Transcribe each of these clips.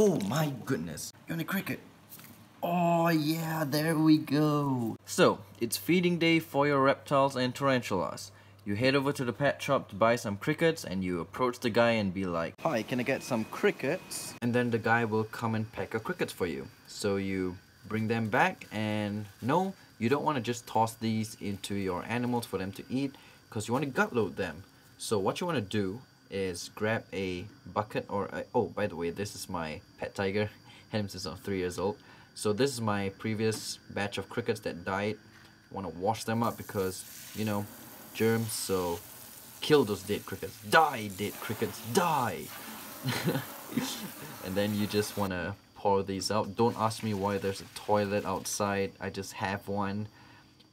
Oh my goodness. You want a cricket? Oh yeah, there we go. So, it's feeding day for your reptiles and tarantulas. You head over to the pet shop to buy some crickets and you approach the guy and be like, Hi, can I get some crickets? And then the guy will come and pack your crickets for you. So you bring them back and no, you don't want to just toss these into your animals for them to eat because you want to gut load them. So what you want to do is grab a bucket or a, oh by the way this is my pet tiger. Him since I'm three years old. So this is my previous batch of crickets that died. Want to wash them up because you know germs so kill those dead crickets. Die dead crickets die! And then you just want to pour these out. Don't ask me why there's a toilet outside. I just have one.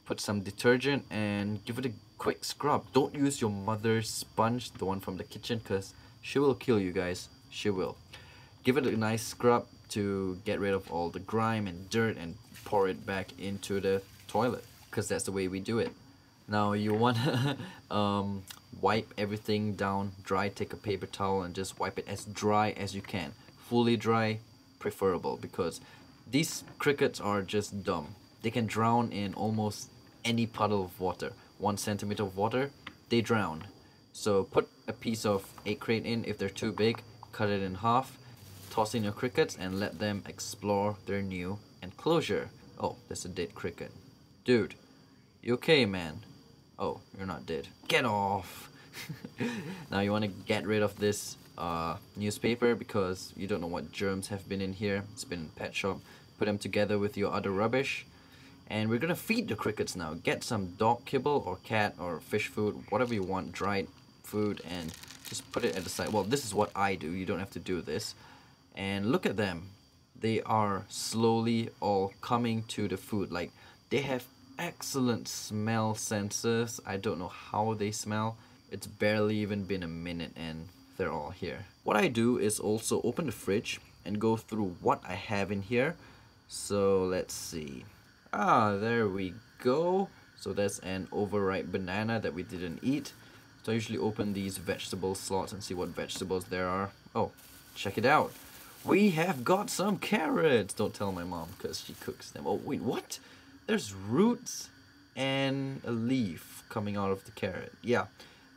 Put some detergent and give it a quick scrub. Don't use your mother's sponge, the one from the kitchen, because she will kill you guys. She will. Give it a nice scrub to get rid of all the grime and dirt and pour it back into the toilet because that's the way we do it. Now you want to um, wipe everything down dry, take a paper towel and just wipe it as dry as you can. Fully dry, preferable because these crickets are just dumb. They can drown in almost any puddle of water one centimeter of water, they drown. So put a piece of egg crate in if they're too big, cut it in half, toss in your crickets and let them explore their new enclosure. Oh, that's a dead cricket. Dude, you okay man? Oh, you're not dead. Get off! now you want to get rid of this uh, newspaper because you don't know what germs have been in here. It's been in pet shop. Put them together with your other rubbish and we're gonna feed the crickets now. Get some dog kibble or cat or fish food, whatever you want, dried food, and just put it at the side. Well, this is what I do. You don't have to do this. And look at them. They are slowly all coming to the food. Like, they have excellent smell sensors. I don't know how they smell. It's barely even been a minute and they're all here. What I do is also open the fridge and go through what I have in here. So let's see. Ah, there we go. So that's an overripe banana that we didn't eat. So I usually open these vegetable slots and see what vegetables there are. Oh, check it out. We have got some carrots. Don't tell my mom because she cooks them. Oh, wait, what? There's roots and a leaf coming out of the carrot. Yeah,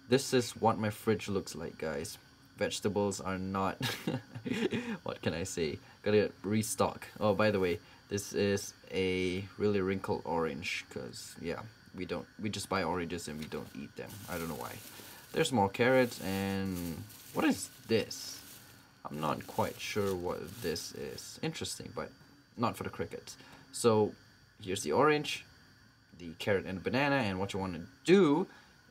this is what my fridge looks like, guys. Vegetables are not... what can I say? Gotta restock. Oh, by the way, this is a really wrinkled orange because yeah we don't we just buy oranges and we don't eat them. I don't know why. There's more carrots and what is this? I'm not quite sure what this is. Interesting but not for the crickets. So here's the orange the carrot and the banana and what you want to do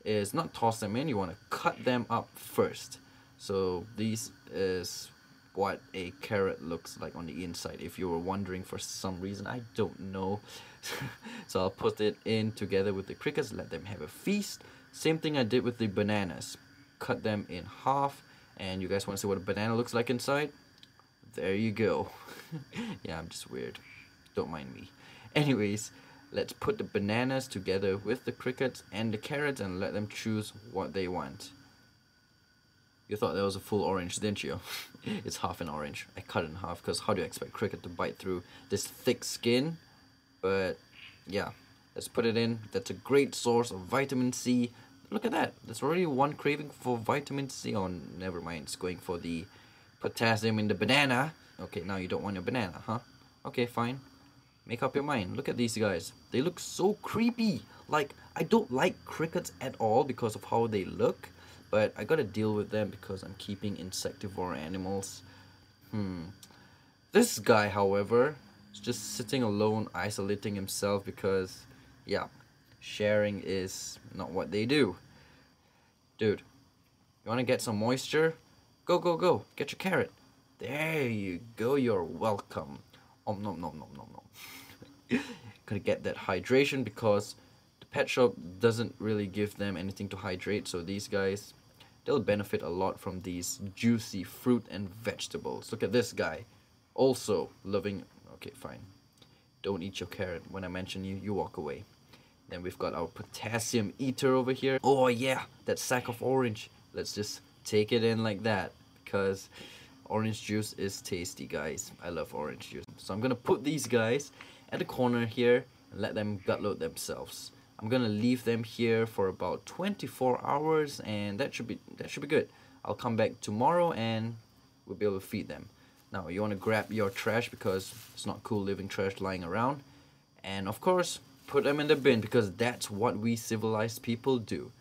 is not toss them in you want to cut them up first. So these is what a carrot looks like on the inside. If you were wondering for some reason I don't know. So I'll put it in together with the crickets let them have a feast. Same thing I did with the bananas. Cut them in half and you guys want to see what a banana looks like inside? There you go. Yeah I'm just weird. Don't mind me. Anyways let's put the bananas together with the crickets and the carrots and let them choose what they want you thought that was a full orange, didn't you? it's half an orange. I cut it in half because how do you expect cricket to bite through this thick skin? But yeah, let's put it in. That's a great source of vitamin C. Look at that. There's already one craving for vitamin C. Oh, never mind. It's going for the potassium in the banana. Okay, now you don't want your banana, huh? Okay, fine. Make up your mind. Look at these guys. They look so creepy. Like, I don't like crickets at all because of how they look but I gotta deal with them because I'm keeping insectivore animals. Hmm. This guy, however, is just sitting alone, isolating himself because, yeah, sharing is not what they do. Dude, you wanna get some moisture? Go, go, go, get your carrot. There you go, you're welcome. Om nom nom nom nom nom. Gotta get that hydration because the pet shop doesn't really give them anything to hydrate, so these guys they'll benefit a lot from these juicy fruit and vegetables. Look at this guy. Also loving... Okay, fine. Don't eat your carrot. When I mention you, you walk away. Then we've got our potassium eater over here. Oh yeah, that sack of orange. Let's just take it in like that. Because Orange juice is tasty, guys. I love orange juice. So I'm gonna put these guys at the corner here and let them gut load themselves. I'm gonna leave them here for about 24 hours and that should be that should be good. I'll come back tomorrow and we'll be able to feed them. Now you want to grab your trash because it's not cool leaving trash lying around. And of course, put them in the bin because that's what we civilized people do.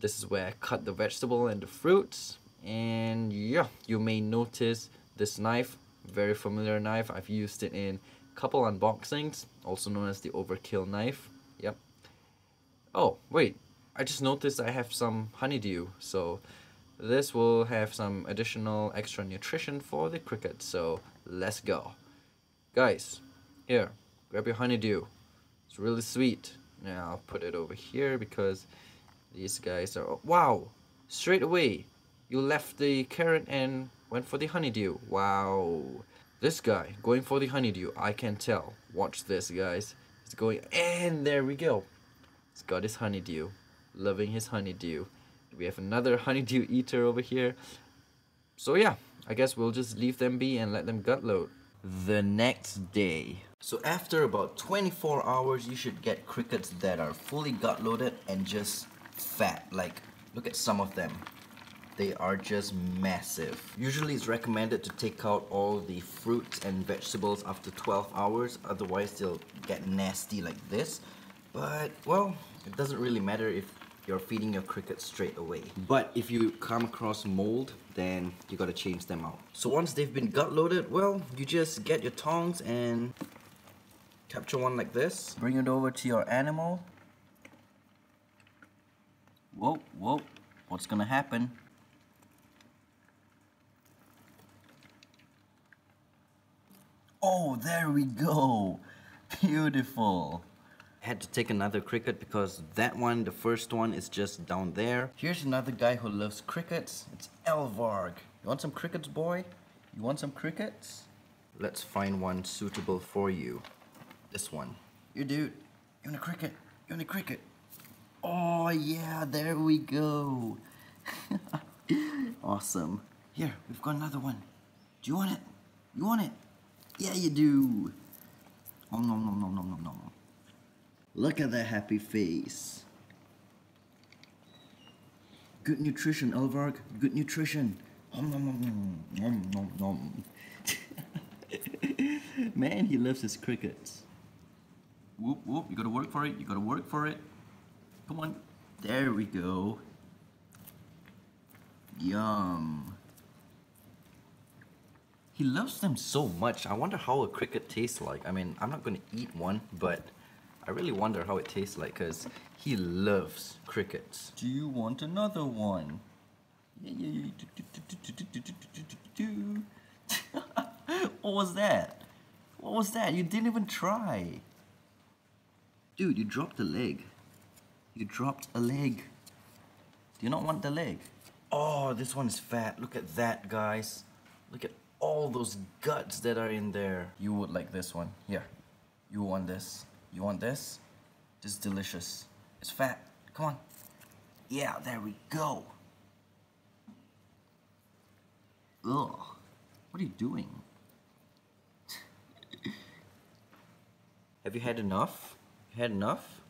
This is where I cut the vegetable and the fruits. And yeah, you may notice this knife, very familiar knife. I've used it in a couple unboxings, also known as the overkill knife. Yep. Oh, wait, I just noticed I have some honeydew. So this will have some additional extra nutrition for the cricket. So let's go. Guys, here, grab your honeydew. It's really sweet. Now I'll put it over here because these guys are... Wow! Straight away, you left the carrot and went for the honeydew. Wow. This guy going for the honeydew. I can tell. Watch this, guys. He's going... And there we go. He's got his honeydew. Loving his honeydew. We have another honeydew eater over here. So yeah, I guess we'll just leave them be and let them gut load. The next day. So after about 24 hours, you should get crickets that are fully gut loaded and just fat. Like, look at some of them. They are just massive. Usually it's recommended to take out all the fruits and vegetables after 12 hours, otherwise they'll get nasty like this. But, well, it doesn't really matter if you're feeding your crickets straight away. But if you come across mold, then you gotta change them out. So once they've been gut loaded, well, you just get your tongs and capture one like this. Bring it over to your animal. Whoa, whoa, what's gonna happen? Oh, there we go. Beautiful had to take another cricket because that one, the first one, is just down there. Here's another guy who loves crickets. It's Elvarg. You want some crickets, boy? You want some crickets? Let's find one suitable for you. This one. You dude, you want a cricket? You want a cricket? Oh yeah, there we go. awesome. Here, we've got another one. Do you want it? You want it? Yeah, you do. Nom nom nom nom nom nom nom. Look at that happy face. Good nutrition, Elvarg. Good nutrition. Nom nom nom nom nom nom. Man, he loves his crickets. Whoop whoop, you gotta work for it, you gotta work for it. Come on. There we go. Yum. He loves them so much. I wonder how a cricket tastes like. I mean, I'm not gonna eat one, but I really wonder how it tastes like because he loves crickets. Do you want another one? what was that? What was that? You didn't even try. Dude, you dropped a leg. You dropped a leg. Do you not want the leg? Oh, this one is fat. Look at that, guys. Look at all those guts that are in there. You would like this one. Here. You want this. You want this? This is delicious. It's fat. Come on. Yeah, there we go. Ugh. What are you doing? Have you had enough? You had enough?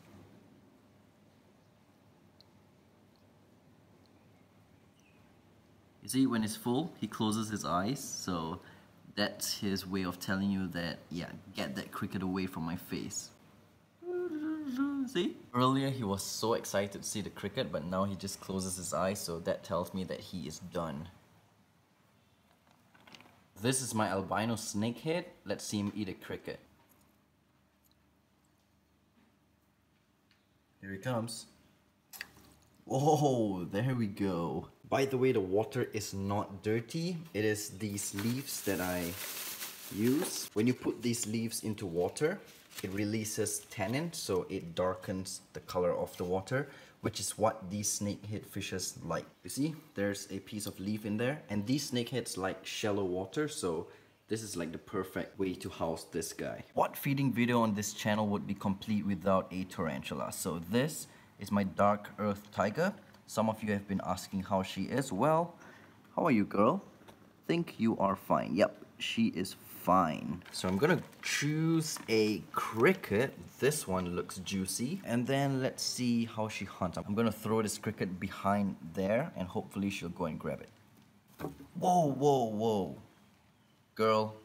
You see, when it's full, he closes his eyes, so that's his way of telling you that, yeah, get that cricket away from my face. See? Earlier he was so excited to see the cricket, but now he just closes his eyes, so that tells me that he is done. This is my albino snakehead. Let's see him eat a cricket. Here he comes. Oh, there we go. By the way, the water is not dirty. It is these leaves that I use. When you put these leaves into water, it releases tannin, so it darkens the color of the water, which is what these snakehead fishes like. You see, there's a piece of leaf in there, and these snakeheads like shallow water, so this is like the perfect way to house this guy. What feeding video on this channel would be complete without a tarantula? So this is my dark earth tiger. Some of you have been asking how she is. Well, how are you girl? think you are fine. Yep, she is fine. So I'm gonna choose a cricket. This one looks juicy. And then let's see how she hunts. I'm gonna throw this cricket behind there and hopefully she'll go and grab it. Whoa, whoa, whoa. Girl,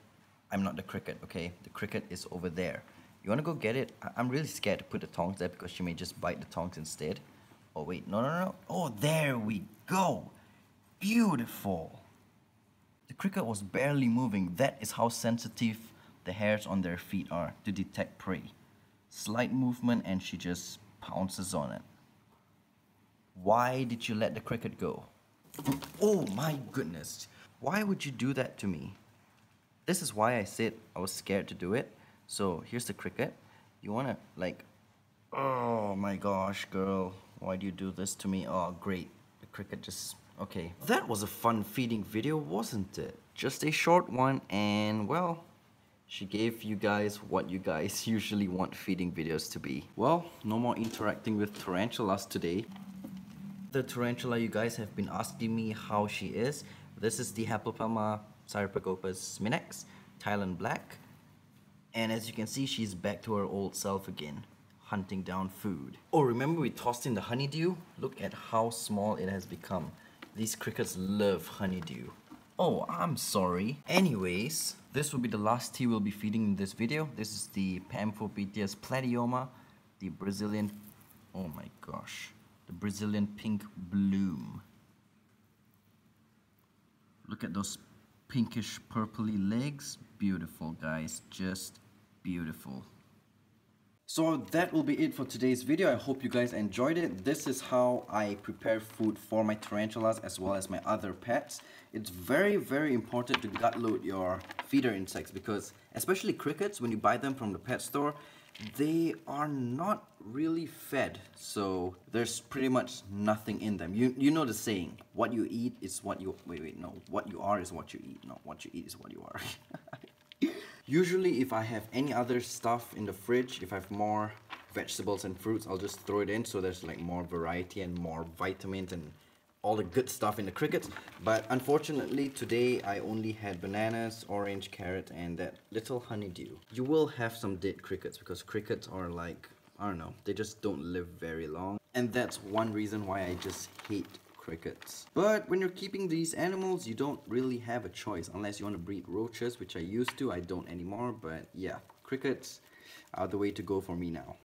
I'm not the cricket, okay? The cricket is over there. You wanna go get it? I- I'm really scared to put the tongs there because she may just bite the tongs instead. Oh wait, no, no, no. Oh, there we go. Beautiful. Cricket was barely moving. That is how sensitive the hairs on their feet are to detect prey. Slight movement and she just pounces on it. Why did you let the cricket go? Oh my goodness. Why would you do that to me? This is why I said I was scared to do it. So here's the cricket. You wanna like Oh my gosh, girl. Why do you do this to me? Oh, great. The cricket just. Okay. That was a fun feeding video, wasn't it? Just a short one, and well, she gave you guys what you guys usually want feeding videos to be. Well, no more interacting with tarantulas today. The tarantula you guys have been asking me how she is. This is the Haplopelma Cyriopagopus minax, Thailand black. And as you can see, she's back to her old self again, hunting down food. Oh, remember we tossed in the honeydew? Look at how small it has become. These crickets love honeydew. Oh, I'm sorry. Anyways, this will be the last tea we'll be feeding in this video. This is the Pamphobeteus platyomma, the Brazilian, oh my gosh, the Brazilian pink bloom. Look at those pinkish purpley legs. Beautiful, guys. Just beautiful. So that will be it for today's video. I hope you guys enjoyed it. This is how I prepare food for my tarantulas as well as my other pets. It's very, very important to gut load your feeder insects because especially crickets, when you buy them from the pet store, they are not really fed. So there's pretty much nothing in them. You, you know the saying, what you eat is what you, wait, wait, no. What you are is what you eat. not what you eat is what you are. Usually if I have any other stuff in the fridge, if I have more vegetables and fruits, I'll just throw it in so there's like more variety and more vitamins and all the good stuff in the crickets. But unfortunately today I only had bananas, orange, carrot and that little honeydew. You will have some dead crickets because crickets are like, I don't know, they just don't live very long. And that's one reason why I just hate crickets. But when you're keeping these animals, you don't really have a choice unless you want to breed roaches, which I used to. I don't anymore, but yeah, crickets are the way to go for me now.